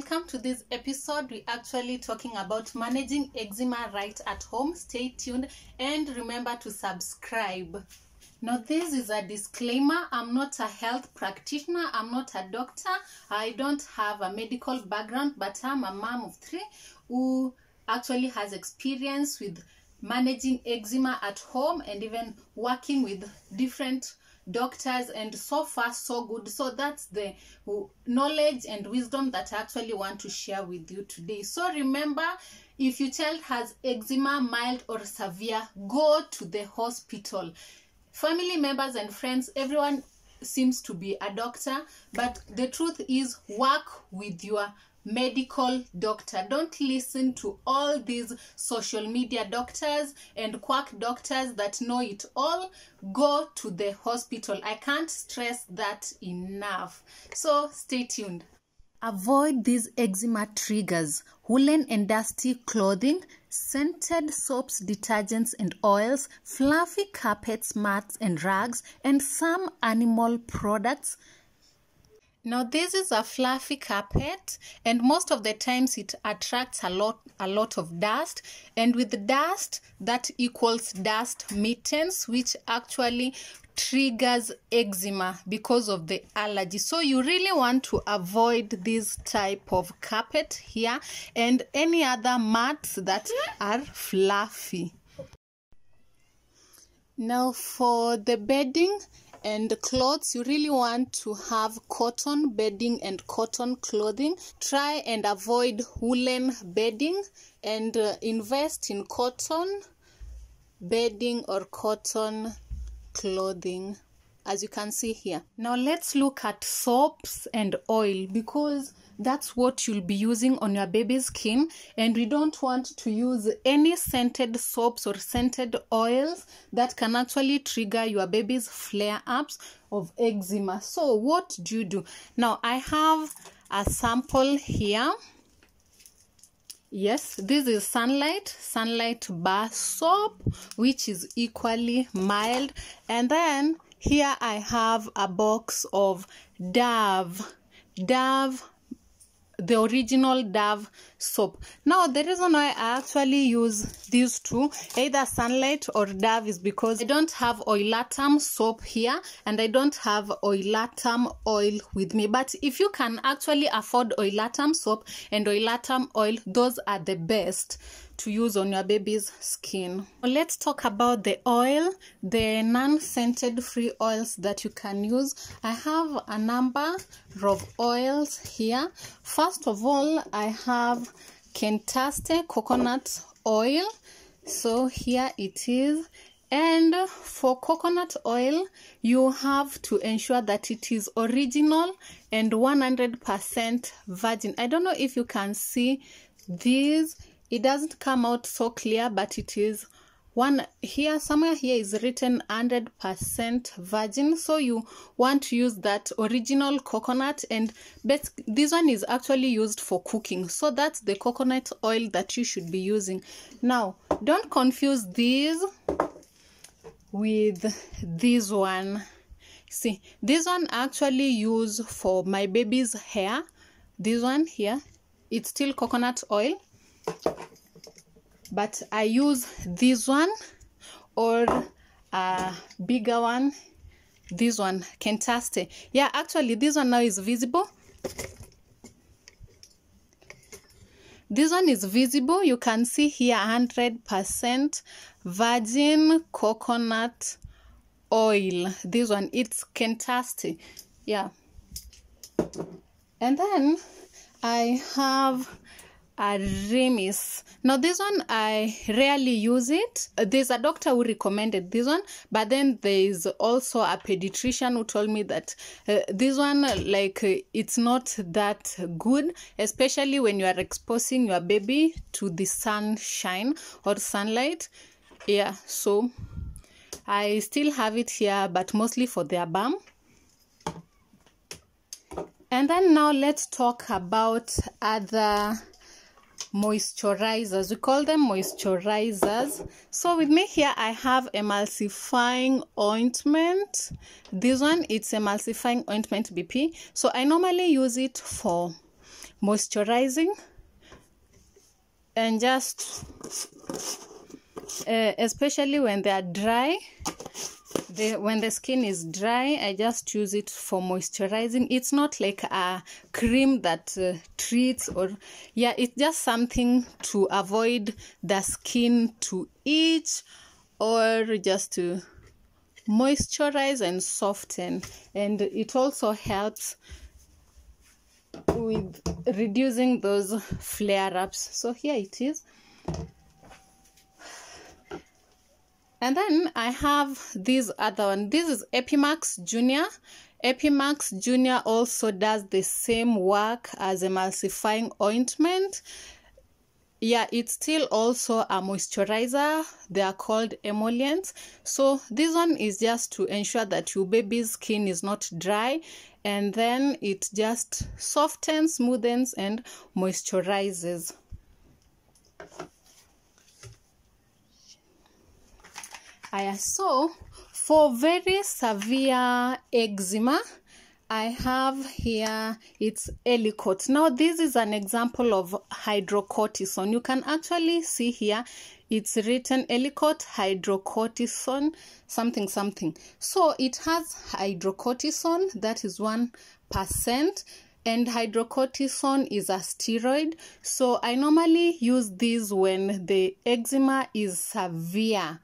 welcome to this episode. We're actually talking about managing eczema right at home. Stay tuned and remember to subscribe. Now, this is a disclaimer. I'm not a health practitioner, I'm not a doctor, I don't have a medical background, but I'm a mom of three who actually has experience with managing eczema at home and even working with different doctors and so far so good. So that's the knowledge and wisdom that i actually want to share with you today. So remember if your child has eczema mild or severe go to the hospital. Family members and friends everyone seems to be a doctor but the truth is work with your medical doctor. Don't listen to all these social media doctors and quack doctors that know it all. Go to the hospital. I can't stress that enough. So stay tuned. Avoid these eczema triggers woolen and dusty clothing, scented soaps, detergents, and oils, fluffy carpets, mats, and rugs, and some animal products now this is a fluffy carpet and most of the times it attracts a lot a lot of dust. And with dust that equals dust mittens which actually triggers eczema because of the allergy. So you really want to avoid this type of carpet here and any other mats that are fluffy. Now for the bedding and clothes you really want to have cotton bedding and cotton clothing. Try and avoid woolen bedding and uh, invest in cotton bedding or cotton clothing as you can see here. Now let's look at soaps and oil because that's what you'll be using on your baby's skin and we don't want to use any scented soaps or scented oils that can actually trigger your baby's flare ups of eczema. So what do you do? Now i have a sample here. Yes this is sunlight sunlight bar soap which is equally mild. And then here i have a box of dove. Dove the original Dove soap. Now, the reason why I actually use these two, either Sunlight or Dove, is because I don't have Oilatum soap here and I don't have Oilatum oil with me. But if you can actually afford Oilatum soap and Oilatum oil, those are the best to use on your baby's skin. Let's talk about the oil, the non-scented free oils that you can use. I have a number of oils here. First of all, I have Kentaste coconut oil. So here it is. And for coconut oil, you have to ensure that it is original and 100% virgin. I don't know if you can see these it doesn't come out so clear but it is one here somewhere here is written 100% virgin. So you want to use that original coconut and this one is actually used for cooking. So that's the coconut oil that you should be using. Now don't confuse these with this one. See this one actually use for my baby's hair. This one here it's still coconut oil but I use this one or a bigger one. This one Kentaste yeah actually this one now is visible. This one is visible. You can see here 100% virgin coconut oil. This one it's Kentaste yeah. And then I have a Remis. Now this one I rarely use it. There's a doctor who recommended this one, but then there is also a pediatrician who told me that uh, this one like it's not that good, especially when you are exposing your baby to the sunshine or sunlight. Yeah, so I still have it here, but mostly for their bum. And then now let's talk about other moisturizers. We call them moisturizers. So with me here i have emulsifying ointment. This one it's emulsifying ointment bp so i normally use it for moisturizing and just uh, especially when they are dry the when the skin is dry i just use it for moisturizing. It's not like a cream that uh, treats or yeah it's just something to avoid the skin to itch or just to moisturize and soften. And it also helps with reducing those flare ups so here it is and then i have this other one. This is epimax junior. Epimax junior also does the same work as emulsifying ointment. Yeah it's still also a moisturizer. They are called emollients. So this one is just to ensure that your baby's skin is not dry. And then it just softens smoothens and moisturizes I so for very severe eczema I have here it's Ellicott. Now this is an example of hydrocortisone. You can actually see here it's written Ellicott hydrocortisone something something. So it has hydrocortisone that is 1% and hydrocortisone is a steroid. So I normally use this when the eczema is severe.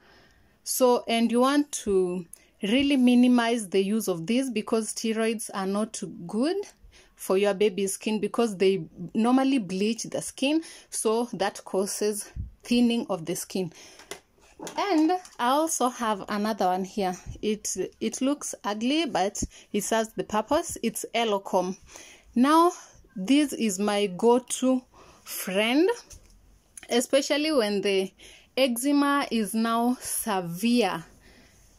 So and you want to really minimize the use of this because steroids are not good for your baby's skin because they normally bleach the skin. So that causes thinning of the skin. And i also have another one here. It it looks ugly but it serves the purpose. It's elocom. Now this is my go-to friend especially when the eczema is now severe.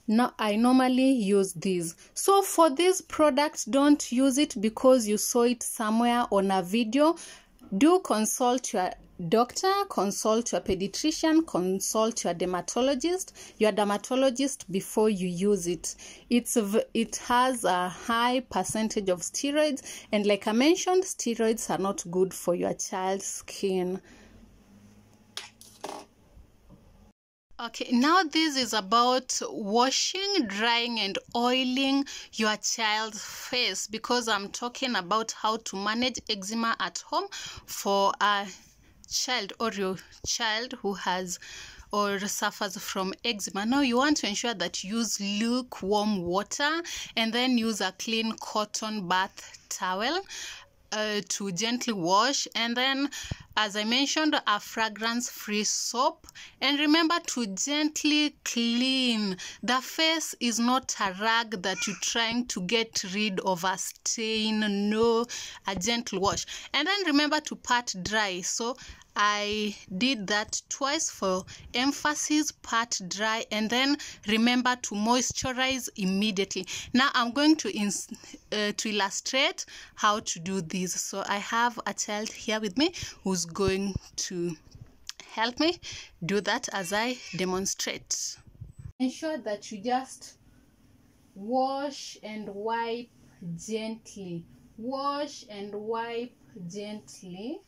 Now i normally use this so for this product don't use it because you saw it somewhere on a video. Do consult your doctor consult your pediatrician consult your dermatologist your dermatologist before you use it. It's it has a high percentage of steroids and like i mentioned steroids are not good for your child's skin Okay, now this is about washing, drying, and oiling your child's face because I'm talking about how to manage eczema at home for a child or your child who has or suffers from eczema. Now you want to ensure that you use lukewarm water and then use a clean cotton bath towel uh, to gently wash and then as i mentioned a fragrance free soap and remember to gently clean the face is not a rag that you're trying to get rid of a stain no a gentle wash and then remember to pat dry so I did that twice for emphasis, part dry, and then remember to moisturize immediately. Now I'm going to uh, to illustrate how to do this. So I have a child here with me who's going to help me do that as I demonstrate. Ensure that you just wash and wipe gently. Wash and wipe gently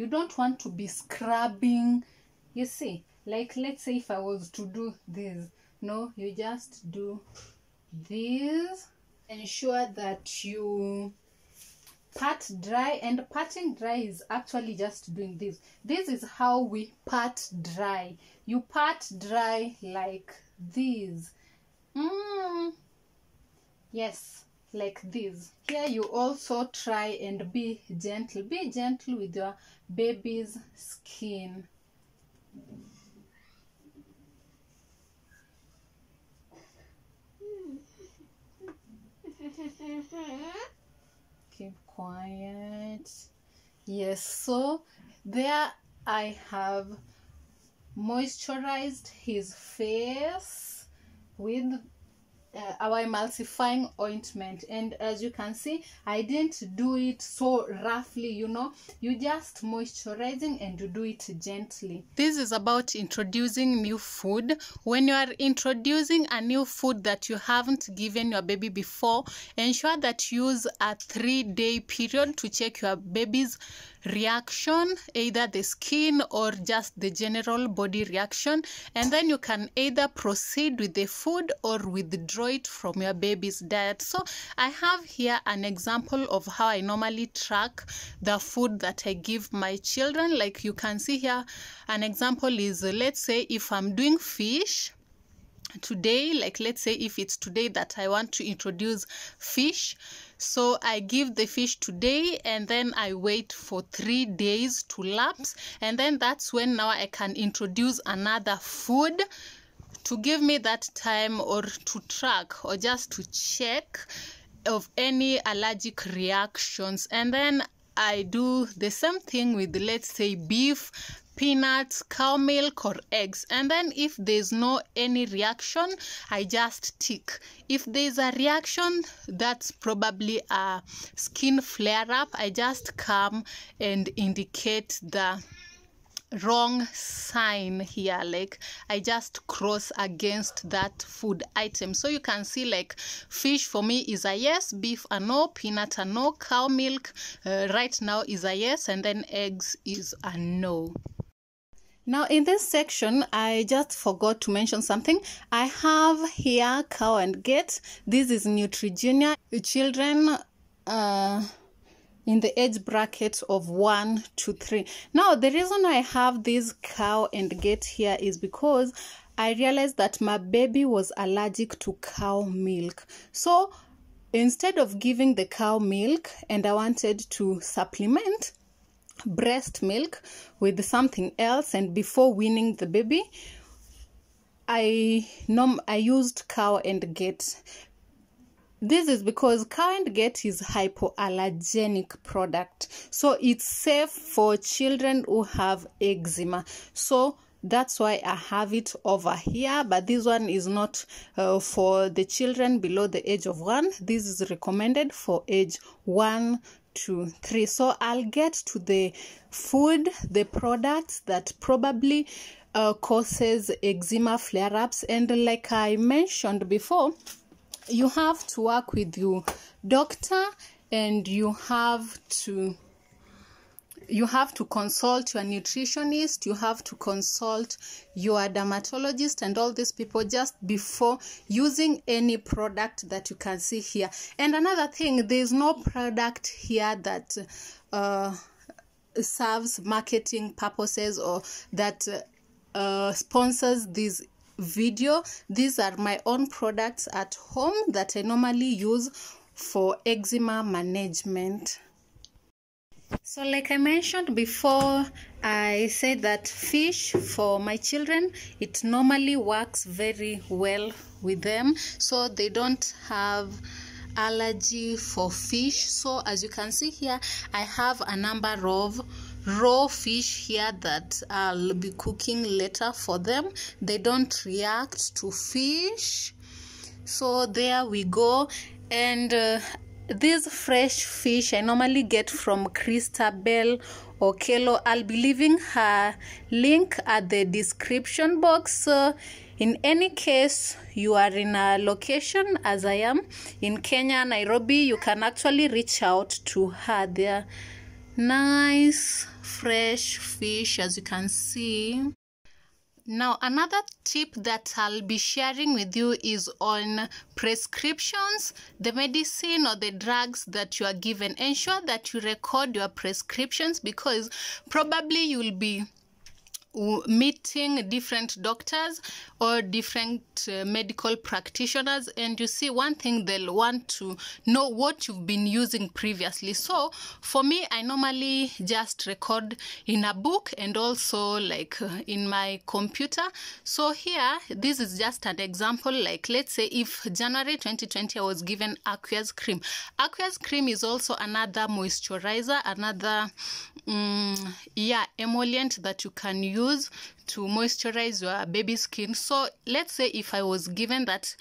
you don't want to be scrubbing you see like let's say if i was to do this no you just do this ensure that you pat dry and parting dry is actually just doing this. This is how we part dry. You part dry like this. Mm. yes like this. Here you also try and be gentle. Be gentle with your baby's skin quiet. Yes so there i have moisturized his face with uh, our emulsifying ointment. And as you can see i didn't do it so roughly you know. You just moisturizing and you do it gently. This is about introducing new food. When you are introducing a new food that you haven't given your baby before ensure that you use a three day period to check your baby's reaction either the skin or just the general body reaction. And then you can either proceed with the food or withdraw it from your baby's diet. So i have here an example of how i normally track the food that i give my children. Like you can see here an example is let's say if i'm doing fish today like let's say if it's today that i want to introduce fish so i give the fish today and then i wait for three days to lapse. And then that's when now i can introduce another food to give me that time or to track or just to check of any allergic reactions. And then i do the same thing with let's say beef peanuts cow milk or eggs. And then if there's no any reaction i just tick. If there's a reaction that's probably a skin flare up i just come and indicate the wrong sign here. Like i just cross against that food item. So you can see like fish for me is a yes beef a no peanut a no cow milk uh, right now is a yes and then eggs is a no now in this section, I just forgot to mention something. I have here Cow and Gate. This is Neutrogena. Children uh, in the age bracket of 1 to 3. Now the reason I have this Cow and Gate here is because I realized that my baby was allergic to cow milk. So instead of giving the cow milk and I wanted to supplement, breast milk with something else and before weaning the baby i nom i used cow and gate this is because cow and gate is hypoallergenic product. So it's safe for children who have eczema. So that's why i have it over here but this one is not uh, for the children below the age of one. This is recommended for age one two three. So i'll get to the food the products that probably uh, causes eczema flare-ups. And like i mentioned before you have to work with your doctor and you have to you have to consult your nutritionist you have to consult your dermatologist and all these people just before using any product that you can see here. And another thing there's no product here that uh, serves marketing purposes or that uh, sponsors this video. These are my own products at home that i normally use for eczema management so, like I mentioned before, I said that fish for my children it normally works very well with them, so they don't have allergy for fish. So, as you can see here, I have a number of raw fish here that I'll be cooking later for them. They don't react to fish. So, there we go. And uh, this fresh fish I normally get from Christabel Okelo. I'll be leaving her link at the description box. So in any case you are in a location as I am in Kenya, Nairobi, you can actually reach out to her. There nice fresh fish as you can see. Now, another tip that I'll be sharing with you is on prescriptions, the medicine or the drugs that you are given. Ensure that you record your prescriptions because probably you'll be meeting different doctors or different uh, medical practitioners and you see one thing they'll want to know what you've been using previously. So for me i normally just record in a book and also like uh, in my computer. So here this is just an example like let's say if january 2020 i was given aqueous cream. Aqueous cream is also another moisturizer another um, yeah emollient that you can use use to moisturize your baby skin. So let's say if i was given that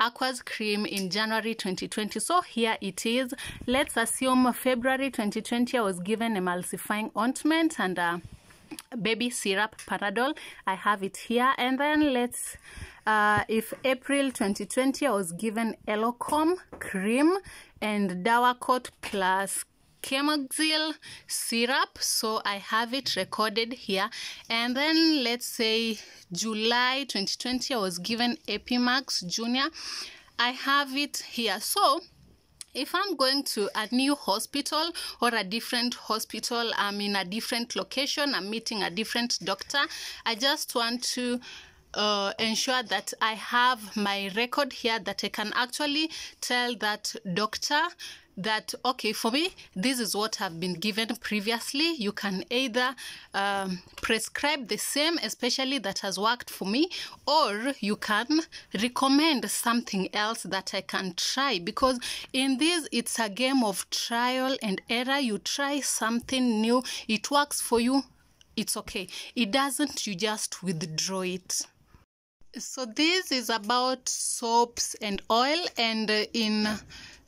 aqueous cream in january 2020 so here it is. Let's assume february 2020 i was given emulsifying ointment and baby syrup panadol i have it here. And then let's uh, if april 2020 i was given elocom cream and dawacot plus Chemoxil syrup so i have it recorded here. And then let's say july 2020 i was given epimax junior. I have it here. So if I'm going to a new hospital or a different hospital, I'm in a different location, I'm meeting a different doctor, I just want to uh, ensure that I have my record here that I can actually tell that doctor that okay for me this is what have been given previously. You can either um, prescribe the same especially that has worked for me or you can recommend something else that i can try. Because in this it's a game of trial and error. You try something new it works for you it's okay. It doesn't you just withdraw it. So this is about soaps and oil and in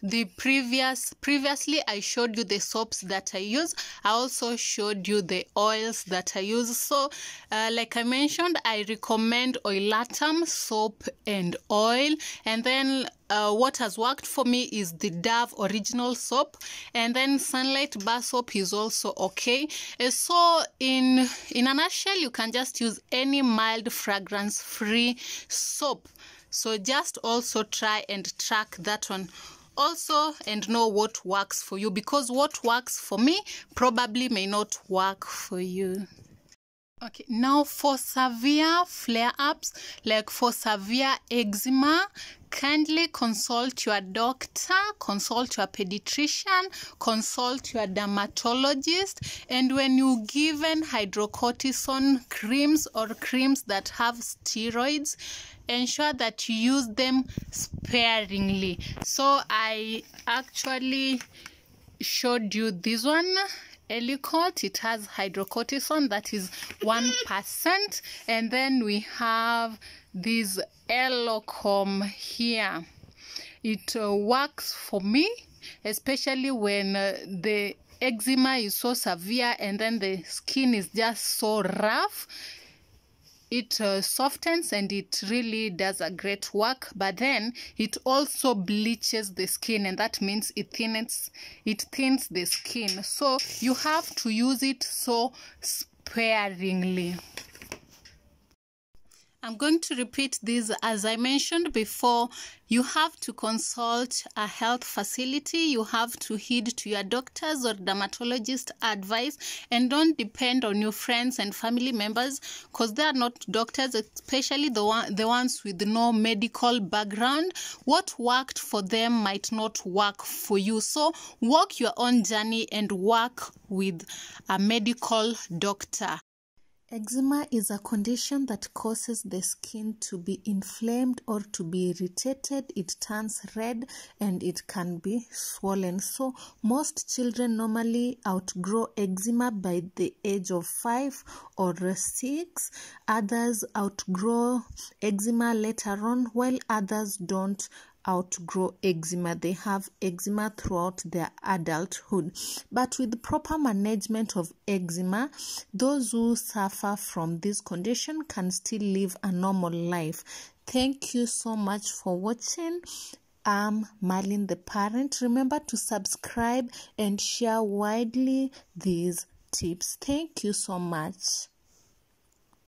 the previous previously i showed you the soaps that i use. I also showed you the oils that i use. So uh, like i mentioned i recommend oilatum soap and oil. And then uh, what has worked for me is the Dove original soap. And then sunlight bar soap is also okay. Uh, so in in a nutshell you can just use any mild fragrance free soap. So just also try and track that one also and know what works for you because what works for me probably may not work for you. Okay now for severe flare-ups like for severe eczema kindly consult your doctor consult your pediatrician consult your dermatologist and when you given hydrocortisone creams or creams that have steroids ensure that you use them sparingly so i actually showed you this one Ellicott. It has hydrocortisone that is 1%. And then we have this Elocom here. It uh, works for me, especially when uh, the eczema is so severe and then the skin is just so rough it uh, softens and it really does a great work but then it also bleaches the skin and that means it thins it thins the skin. So you have to use it so sparingly I'm going to repeat this as I mentioned before. You have to consult a health facility. You have to heed to your doctor's or dermatologist advice and don't depend on your friends and family members because they are not doctors, especially the, one, the ones with no medical background. What worked for them might not work for you. So walk your own journey and work with a medical doctor. Eczema is a condition that causes the skin to be inflamed or to be irritated. It turns red and it can be swollen. So, most children normally outgrow eczema by the age of 5 or 6. Others outgrow eczema later on, while others don't outgrow eczema. They have eczema throughout their adulthood. But with proper management of eczema, those who suffer from this condition can still live a normal life. Thank you so much for watching. I'm Marlyne the parent. Remember to subscribe and share widely these tips. Thank you so much.